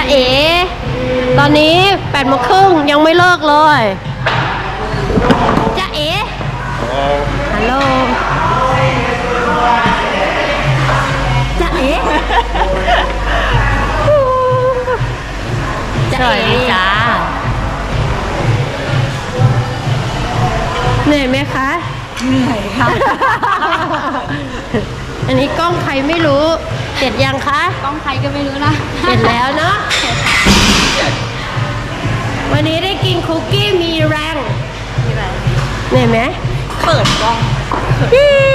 ตอนนี้แปดโมงครึ่งยังไม่เลิกเลยจะเอ๋ฮัลโหลจะเอ๋จะสวัสเอ๋ดีจ้าเหนื่อยไหมคะ เหนื่อยค่ะ อันนี้กล้องใครไม่รู้เสร็จยังคะกล้องใครก็ไม่รู้นะเสร็จแล้วเนาะวันนี้ได้กินคุกกี้มีแรงมีอะไรเหนื่อยไหมเปิดกล้องฮี่